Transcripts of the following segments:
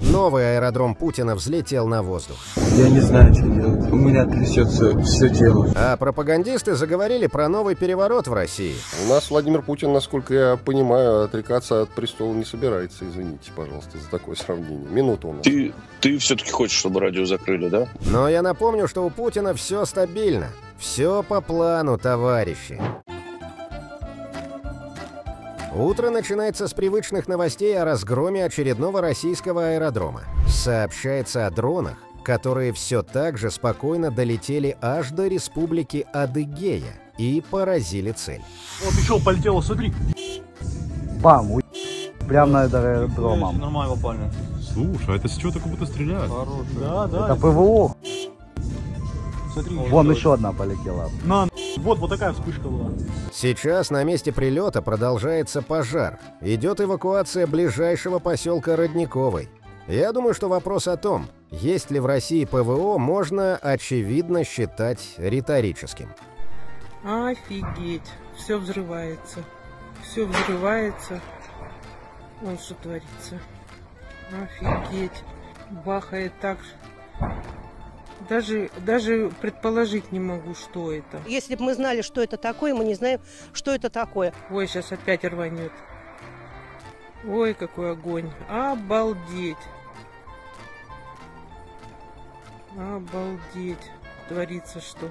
Новый аэродром Путина взлетел на воздух. Я не знаю, что делать. У меня трясется все тело. А пропагандисты заговорили про новый переворот в России. У нас Владимир Путин, насколько я понимаю, отрекаться от престола не собирается. Извините, пожалуйста, за такое сравнение. Минуту у нас. Ты, ты все-таки хочешь, чтобы радио закрыли, да? Но я напомню, что у Путина все стабильно. Все по плану, товарищи. Утро начинается с привычных новостей о разгроме очередного российского аэродрома. Сообщается о дронах, которые все так же спокойно долетели аж до республики Адыгея и поразили цель. Вот еще полетело, смотри. Бам! у- Прям над аэродромом. Нормально попали. Слушай, а это с чего-то как будто стреляют. Да, да. Это ПВО. Смотри. Вон еще одна полетела. На, вот, вот такая вспышка была. Сейчас на месте прилета продолжается пожар. Идет эвакуация ближайшего поселка Родниковой. Я думаю, что вопрос о том, есть ли в России ПВО, можно очевидно считать риторическим. Офигеть. Все взрывается. Все взрывается. Вон что творится. Офигеть. Бахает так. Даже, даже предположить не могу, что это. Если бы мы знали, что это такое, мы не знаем, что это такое. Ой, сейчас опять рванет. Ой, какой огонь. Обалдеть. Обалдеть. Творится что.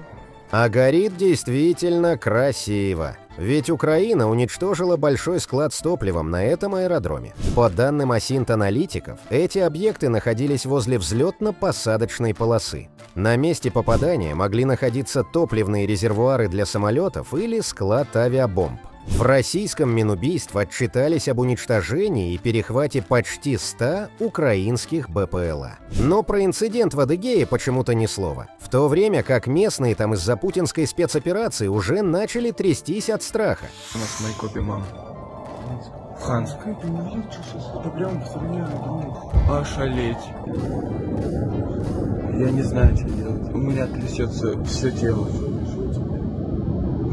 А горит действительно красиво. Ведь Украина уничтожила большой склад с топливом на этом аэродроме. По данным Асинт-аналитиков, эти объекты находились возле взлетно-посадочной полосы. На месте попадания могли находиться топливные резервуары для самолетов или склад авиабомб. В российском Минубийств отчитались об уничтожении и перехвате почти 100 украинских БПЛА. Но про инцидент в Адыгее почему-то ни слова. В то время как местные там из-за путинской спецоперации уже начали трястись от страха. У нас копии мама. Ханс. Ошалеть. Я не знаю, что делать. У меня трясется все тело.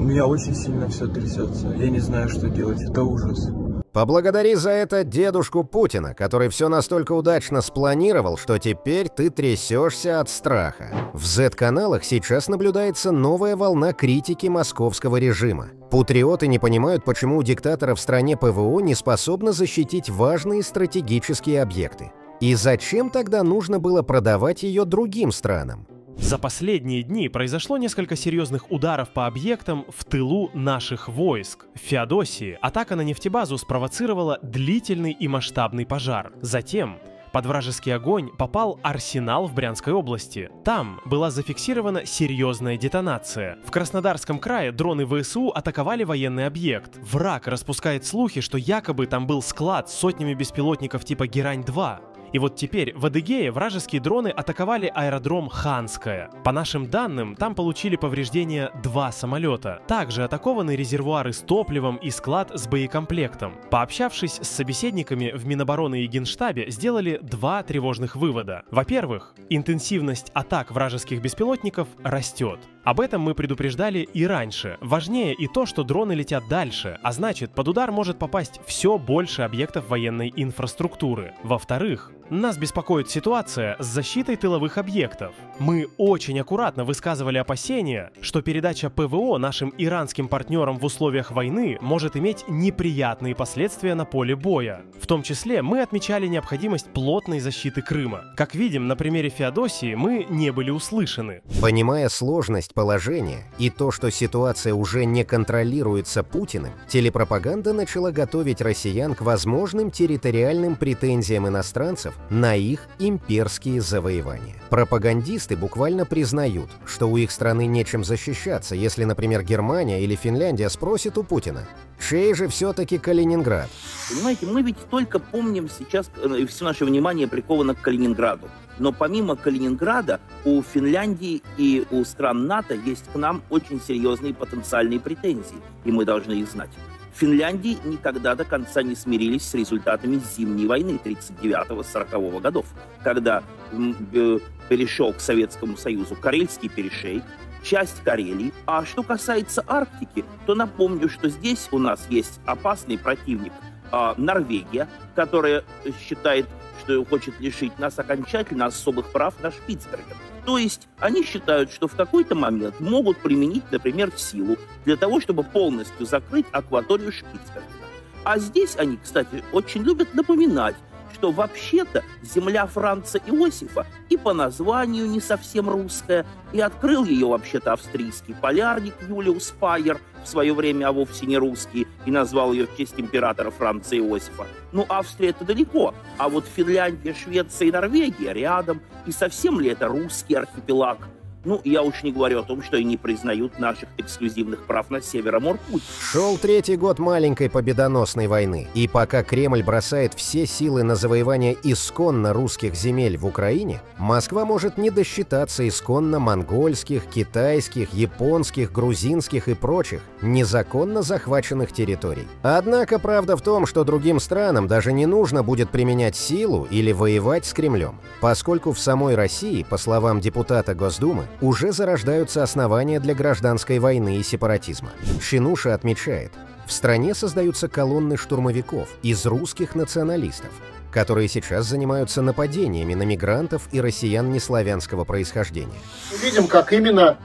Меня очень сильно все трясется. Я не знаю, что делать. Это ужас. Поблагодари за это дедушку Путина, который все настолько удачно спланировал, что теперь ты трясешься от страха. В Z-каналах сейчас наблюдается новая волна критики московского режима. Патриоты не понимают, почему у диктатора в стране ПВО не способно защитить важные стратегические объекты. И зачем тогда нужно было продавать ее другим странам? За последние дни произошло несколько серьезных ударов по объектам в тылу наших войск. В Феодосии атака на нефтебазу спровоцировала длительный и масштабный пожар. Затем под вражеский огонь попал арсенал в Брянской области. Там была зафиксирована серьезная детонация. В Краснодарском крае дроны ВСУ атаковали военный объект. Враг распускает слухи, что якобы там был склад с сотнями беспилотников типа Герань-2. И вот теперь в Адыгее вражеские дроны атаковали аэродром Ханская. По нашим данным, там получили повреждения два самолета. Также атакованы резервуары с топливом и склад с боекомплектом. Пообщавшись с собеседниками в Минобороны и Генштабе, сделали два тревожных вывода. Во-первых, интенсивность атак вражеских беспилотников растет. Об этом мы предупреждали и раньше. Важнее и то, что дроны летят дальше, а значит, под удар может попасть все больше объектов военной инфраструктуры. Во-вторых, нас беспокоит ситуация с защитой тыловых объектов. Мы очень аккуратно высказывали опасения, что передача ПВО нашим иранским партнерам в условиях войны может иметь неприятные последствия на поле боя. В том числе мы отмечали необходимость плотной защиты Крыма. Как видим, на примере Феодосии мы не были услышаны. Понимая сложность положения и то, что ситуация уже не контролируется Путиным, телепропаганда начала готовить россиян к возможным территориальным претензиям иностранцев на их имперские завоевания. Пропагандисты буквально признают, что у их страны нечем защищаться, если, например, Германия или Финляндия спросит у Путина, чей же все-таки Калининград? Понимаете, мы ведь только помним сейчас, э, все наше внимание приковано к Калининграду. Но помимо Калининграда, у Финляндии и у стран НАТО есть к нам очень серьезные потенциальные претензии, и мы должны их знать. Финляндии никогда до конца не смирились с результатами Зимней войны 39-40 годов, когда э, перешел к Советскому Союзу Карельский перешейк, часть Карелии. А что касается Арктики, то напомню, что здесь у нас есть опасный противник а, Норвегия, которая считает что хочет лишить нас окончательно особых прав на Шпицберген. То есть они считают, что в какой-то момент могут применить, например, силу для того, чтобы полностью закрыть акваторию Шпицбергена. А здесь они, кстати, очень любят напоминать, что вообще-то земля Франца Иосифа и по названию не совсем русская, и открыл ее вообще-то австрийский полярник Юлиус Пайер, в свое время, а вовсе не русский, и назвал ее в честь императора Франца Иосифа. Ну, Австрия это далеко, а вот Финляндия, Швеция и Норвегия рядом, и совсем ли это русский архипелаг? Ну, я уж не говорю о том, что и не признают наших эксклюзивных прав на Североморпуть. Шел третий год маленькой победоносной войны, и пока Кремль бросает все силы на завоевание исконно русских земель в Украине, Москва может не досчитаться исконно монгольских, китайских, японских, грузинских и прочих незаконно захваченных территорий. Однако правда в том, что другим странам даже не нужно будет применять силу или воевать с Кремлем, поскольку в самой России, по словам депутата Госдумы, уже зарождаются основания для гражданской войны и сепаратизма. Шинуша отмечает, в стране создаются колонны штурмовиков из русских националистов, которые сейчас занимаются нападениями на мигрантов и россиян неславянского происхождения. Мы видим, как именно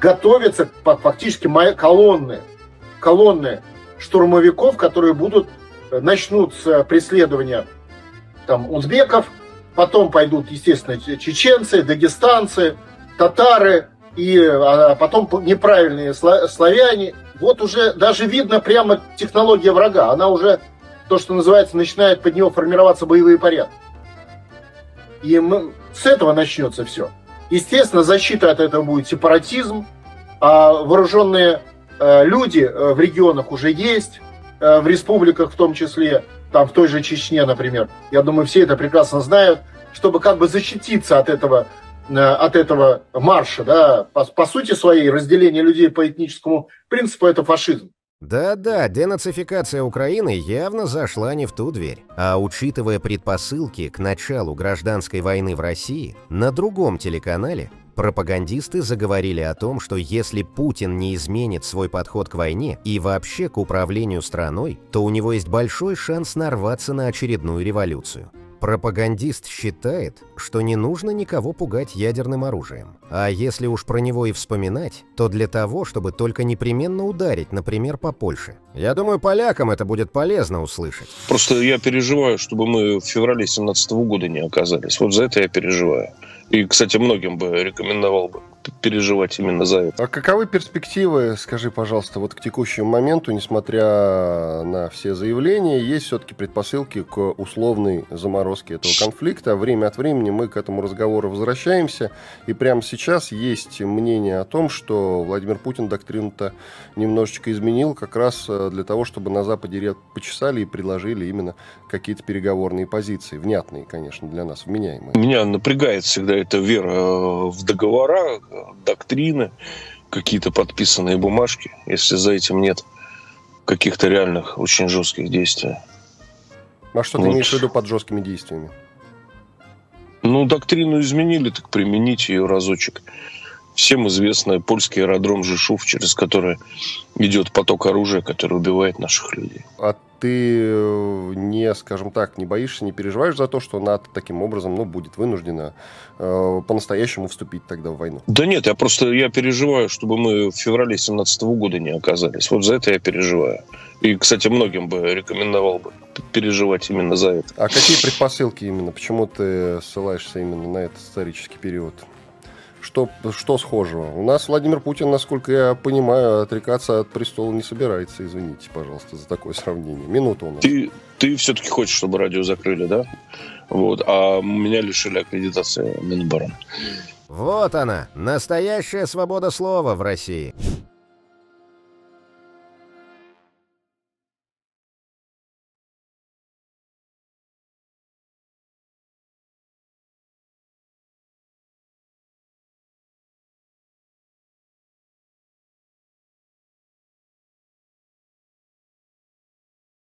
готовятся фактически колонны, колонны штурмовиков, которые будут, э, начнут с преследования там, узбеков, потом пойдут, естественно, чеченцы, дагестанцы, татары и а потом неправильные славяне. Вот уже даже видно прямо технология врага. Она уже, то, что называется, начинает под него формироваться боевые порядки. И мы, с этого начнется все. Естественно, защита от этого будет сепаратизм, а вооруженные э, люди э, в регионах уже есть, э, в республиках в том числе, там в той же Чечне, например. Я думаю, все это прекрасно знают, чтобы как бы защититься от этого от этого марша, да, по, по сути своей, разделение людей по этническому принципу это фашизм. Да-да, денацификация Украины явно зашла не в ту дверь. А учитывая предпосылки к началу гражданской войны в России, на другом телеканале пропагандисты заговорили о том, что если Путин не изменит свой подход к войне и вообще к управлению страной, то у него есть большой шанс нарваться на очередную революцию. Пропагандист считает, что не нужно никого пугать ядерным оружием. А если уж про него и вспоминать, то для того, чтобы только непременно ударить, например, по Польше. Я думаю, полякам это будет полезно услышать. Просто я переживаю, чтобы мы в феврале 2017 года не оказались. Вот за это я переживаю. И, кстати, многим бы рекомендовал бы переживать именно за это. А каковы перспективы, скажи, пожалуйста, вот к текущему моменту, несмотря на все заявления, есть все-таки предпосылки к условной заморозке этого конфликта. Время от времени мы к этому разговору возвращаемся, и прямо сейчас есть мнение о том, что Владимир Путин доктрину-то немножечко изменил как раз э, для того, чтобы на Западе почесали и предложили именно какие-то переговорные позиции, внятные, конечно, для нас, вменяемые. Меня напрягает всегда эта вера э, в договора, доктрины, какие-то подписанные бумажки, если за этим нет каких-то реальных очень жестких действий. А что вот. ты имеешь в виду под жесткими действиями? Ну, доктрину изменили, так примените ее разочек. Всем известный польский аэродром Жишув, через который идет поток оружия, который убивает наших людей. А ты э, не, скажем так, не боишься, не переживаешь за то, что НАТО таким образом ну, будет вынуждена э, по-настоящему вступить тогда в войну? Да нет, я просто я переживаю, чтобы мы в феврале 2017 года не оказались. Вот за это я переживаю. И, кстати, многим бы рекомендовал бы переживать именно за это. А какие предпосылки именно? Почему ты ссылаешься именно на этот исторический период? Что, что схожего? У нас Владимир Путин, насколько я понимаю, отрекаться от престола не собирается. Извините, пожалуйста, за такое сравнение. Минута у нас. Ты, ты все-таки хочешь, чтобы радио закрыли, да? Вот. А меня лишили аккредитации Минобороны. Вот она, настоящая свобода слова в России.